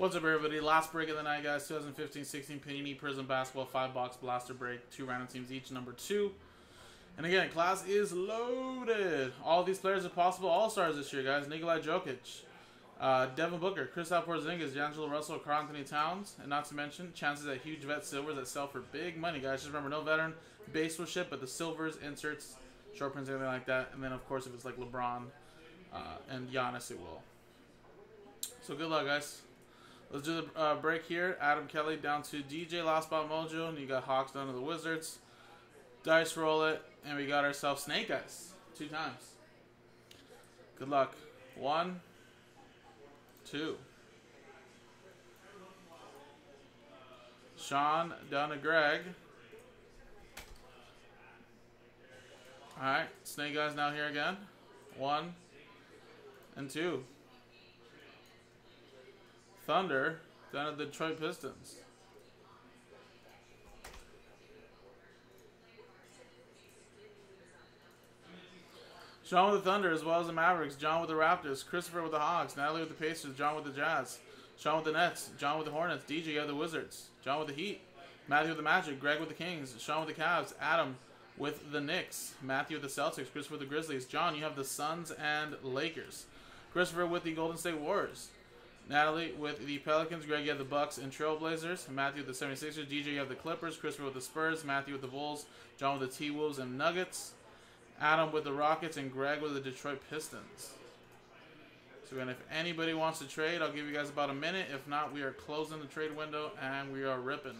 What's up, everybody? Last break of the night, guys. 2015-16 Panini Prizm Basketball 5-box blaster break. Two random teams each, number two. And again, class is loaded. All these players are possible all-stars this year, guys. Nikolai Jokic, uh, Devin Booker, Kristaps Porzingis, D'Angelo Russell, Karl-Anthony Towns, and not to mention chances at huge vet silvers that sell for big money, guys. Just remember, no veteran base will ship, but the silvers, inserts, short prints, anything like that. And then, of course, if it's like LeBron uh, and Giannis, it will. So good luck, guys. Let's do the uh, break here. Adam Kelly down to DJ Last Spot Mojo, and you got Hawks down to the Wizards. Dice roll it, and we got ourselves Snake Eyes two times. Good luck. One, two. Sean down to Greg. Alright, Snake Eyes now here again. One and two. Thunder down the Detroit Pistons. Sean with the Thunder as well as the Mavericks. John with the Raptors. Christopher with the Hawks. Natalie with the Pacers. John with the Jazz. Sean with the Nets. John with the Hornets. DJ with the Wizards. John with the Heat. Matthew with the Magic. Greg with the Kings. Sean with the Cavs. Adam with the Knicks. Matthew with the Celtics. Christopher with the Grizzlies. John, you have the Suns and Lakers. Christopher with the Golden State Warriors. Natalie with the Pelicans, Greg, you have the Bucks and Trailblazers, Matthew with the 76ers, DJ, you have the Clippers, Christopher with the Spurs, Matthew with the Bulls, John with the T-Wolves and Nuggets, Adam with the Rockets, and Greg with the Detroit Pistons. So again, if anybody wants to trade, I'll give you guys about a minute. If not, we are closing the trade window and we are ripping.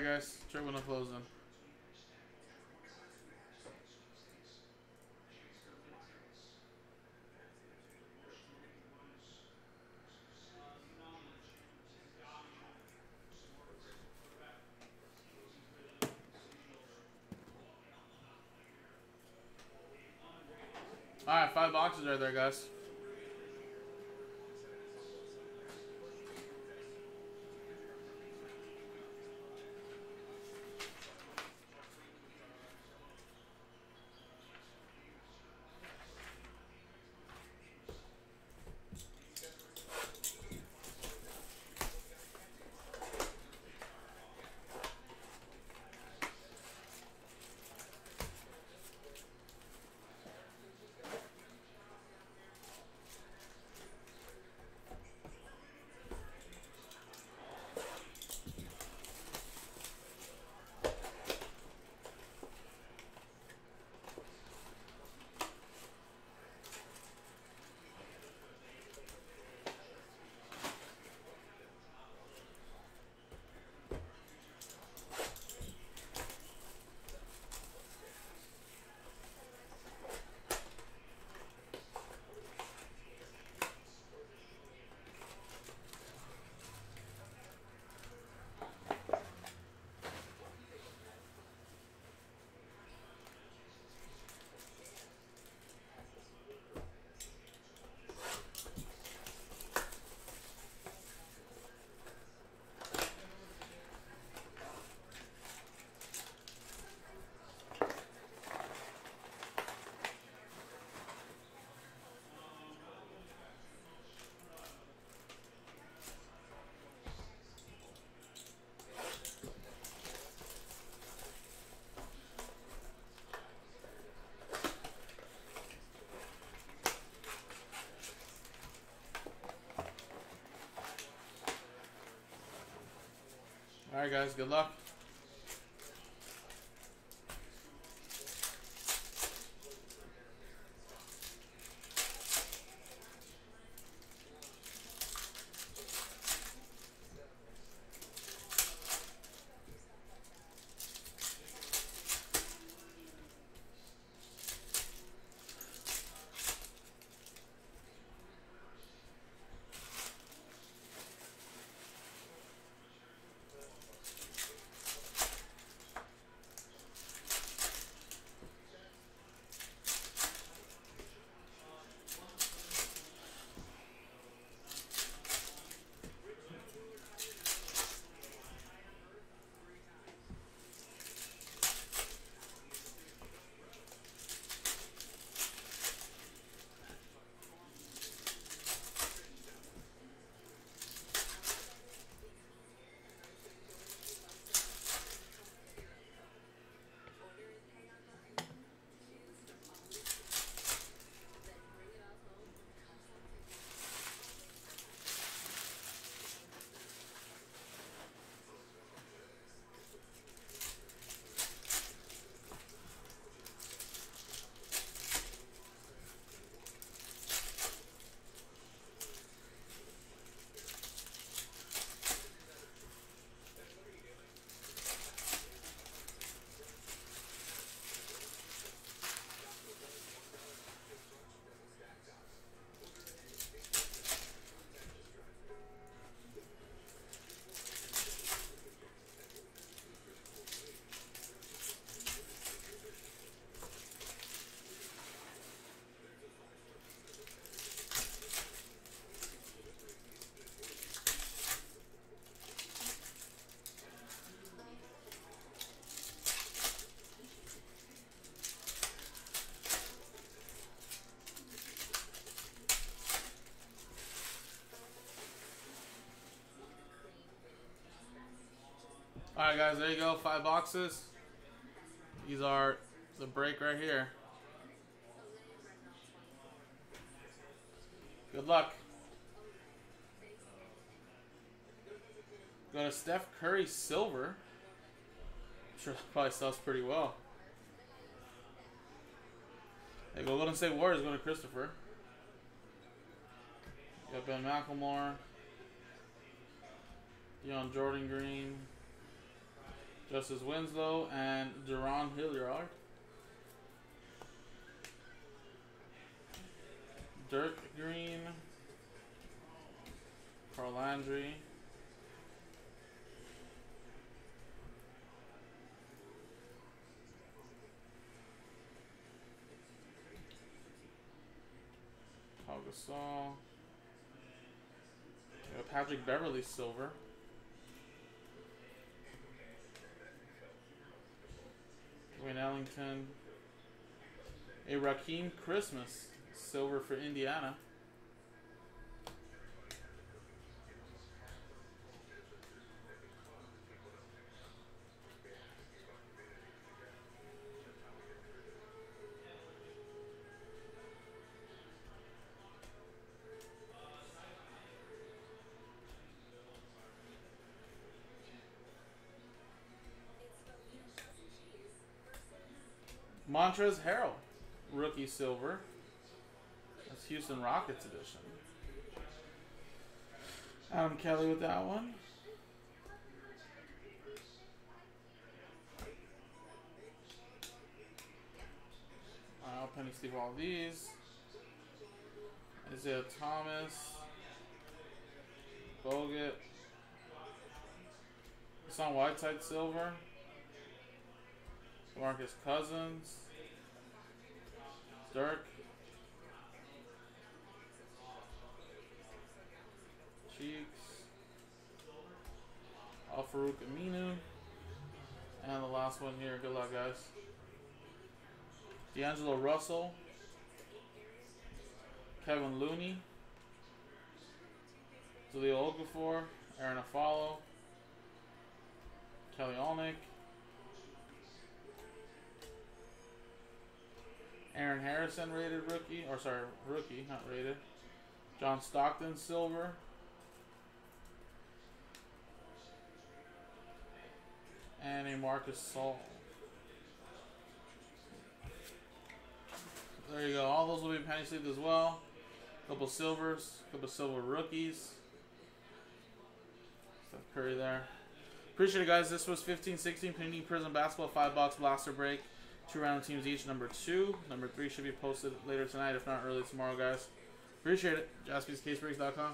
Alright guys, trade window closing. Alright, five boxes right there, guys. Alright, guys. Good luck. Alright guys, there you go. Five boxes. These are the break right here. Good luck. Got a Steph Curry silver. I'm sure that probably sells pretty well. Hey, go Golden State Warriors go to Christopher. Got Ben McLemore. Dion Jordan Green. Justice Winslow and Darrun Hilliard. Dirk Green. Carl Landry. Paul Gasol. Patrick Beverley Silver. Wayne Ellington. A Rakeem Christmas. Silver for Indiana. Montrezl Harrell, rookie silver. That's Houston Rockets edition. Adam Kelly with that one. I'll penny sleeve all these. Isaiah Thomas. Bogut. Hassan Whiteside silver. Marcus Cousins. Dirk. Cheeks. Al Aminu. And the last one here. Good luck, guys. D'Angelo Russell. Kevin Looney. Jahlil Okafor. Arron Afflalo. Kelly Olynyk. Aaron Harrison rated rookie, or sorry, rookie, not rated. John Stockton silver. And a Marcus Gasol. There you go. All those will be penny sleeved as well. Couple silvers, couple silver rookies. Steph Curry there. Appreciate it, guys. This was 15-16 Panini Prizm Basketball 5-box blaster break. Two random teams each. Number two. Number three should be posted later tonight, if not early tomorrow, guys. Appreciate it. JaspysCaseBreaks.com.